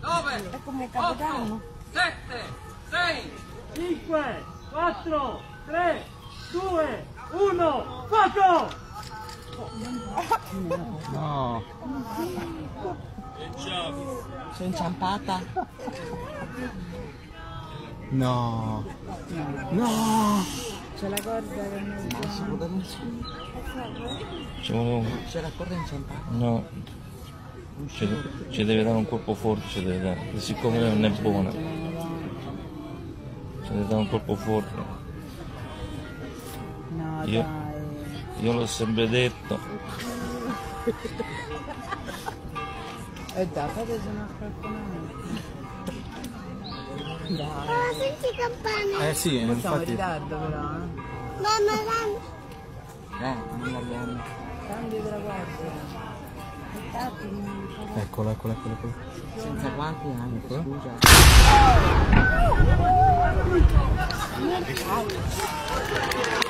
9, È come 8, Capodanno. 7, 6, 5, 4, 3, 2, 1, fuoco! No. Sono inciampata. No. No. C'è la corda mio Ma si può dare vuole C'è la corda inciampata. No. Ci, ci deve dare un colpo forte, ci deve dare. E siccome non è buona. Ci deve dare un colpo forte. No, Io-. Io l'ho sempre detto. E dai, fate se no qualcun Dai. Ma senti campane. Eh sì, Siamo in infatti. ritardo però, eh. Mamma, mamma. Eh, non l'abbiamo. Cambio della Eccolo, eccolo, eccolo, eccolo. Senza quanti anni, scusa. Mamma.